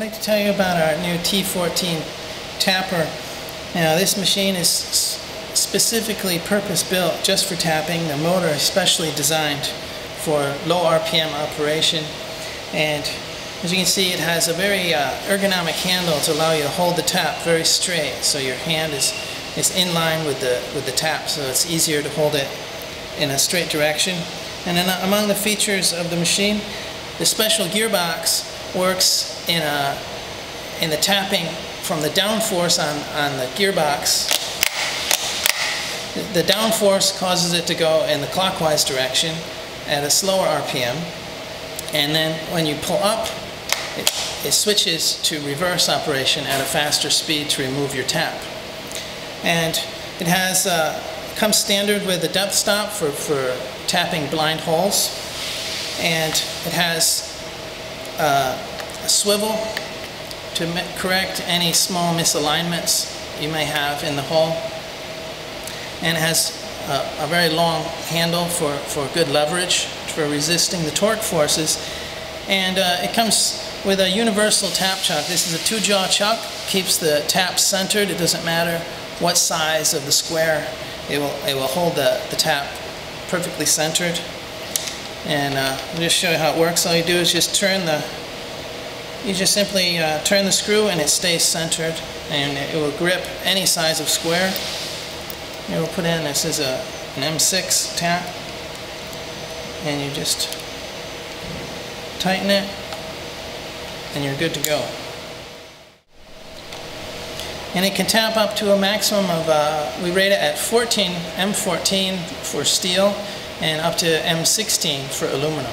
I'd like to tell you about our new T14 tapper. Now this machine is specifically purpose-built just for tapping. The motor is specially designed for low RPM operation and as you can see it has a very uh, ergonomic handle to allow you to hold the tap very straight so your hand is, is in line with the, with the tap so it's easier to hold it in a straight direction. And then uh, among the features of the machine, the special gearbox works in, a, in the tapping from the downforce on, on the gearbox. The, downforce causes it to go in the clockwise direction at a slower RPM. And then when you pull up, it, it switches to reverse operation at a faster speed to remove your tap. And it has uh, comes standard with a depth stop for, for tapping blind holes. And it has uh, a swivel to correct any small misalignments you may have in the hole. And it has a, a very long handle for, for good leverage for resisting the torque forces. And uh, it comes with a universal tap chuck. This is a two-jaw chuck, keeps the tap centered. It doesn't matter what size of the square. It will, it will hold the, the tap perfectly centered. And uh, I'll just show you how it works. All you do is just turn the, you just simply uh, turn the screw and it stays centered and it will grip any size of square. It will put in, this is a, an M6 tap and you just tighten it and you're good to go. And it can tap up to a maximum of, uh, we rate it at 14, M14 for steel and up to M16 for aluminum.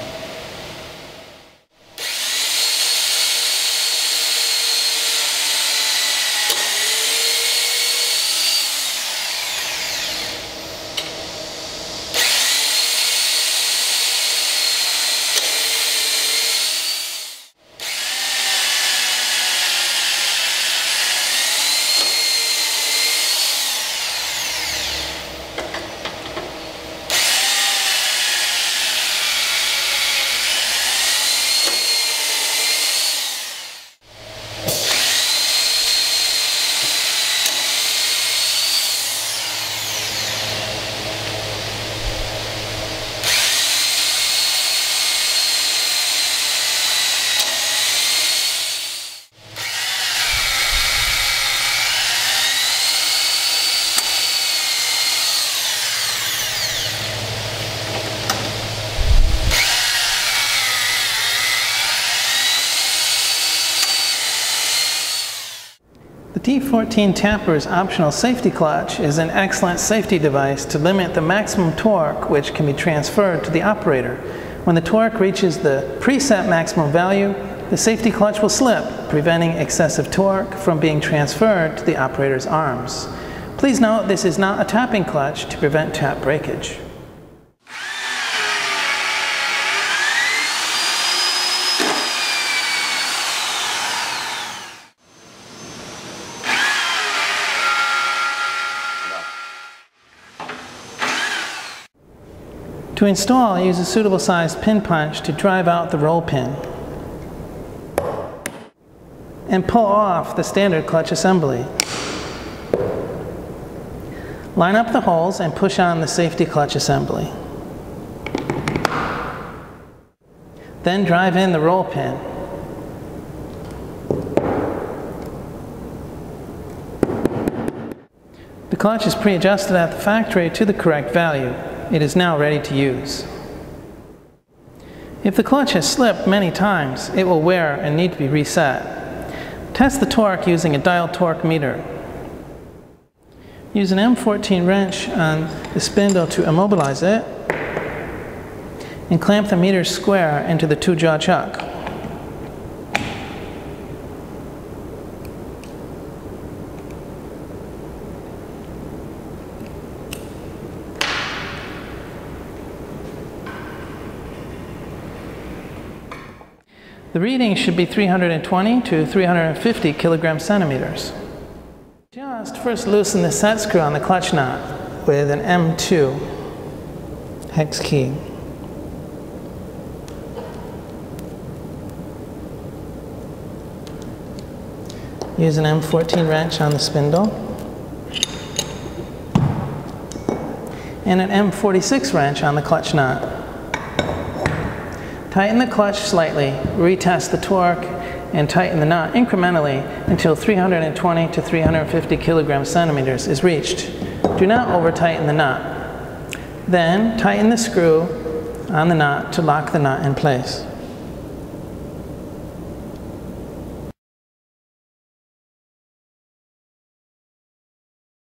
The T14 Tapper's optional safety clutch is an excellent safety device to limit the maximum torque which can be transferred to the operator. When the torque reaches the preset maximum value, the safety clutch will slip, preventing excessive torque from being transferred to the operator's arms. Please note this is not a tapping clutch to prevent tap breakage. To install, use a suitable sized pin punch to drive out the roll pin. And pull off the standard clutch assembly. Line up the holes and push on the safety clutch assembly. Then drive in the roll pin. The clutch is pre-adjusted at the factory to the correct value. It is now ready to use. If the clutch has slipped many times, it will wear and need to be reset. Test the torque using a dial torque meter. Use an M14 wrench on the spindle to immobilize it and clamp the meter square into the two-jaw chuck. The reading should be 320 to 350 kilogram centimeters. Just first loosen the set screw on the clutch nut with an M2 hex key. Use an M14 wrench on the spindle. And an M46 wrench on the clutch nut. Tighten the clutch slightly, retest the torque, and tighten the nut incrementally until 320 to 350 kilogram centimeters is reached. Do not over tighten the nut. Then tighten the screw on the nut to lock the nut in place.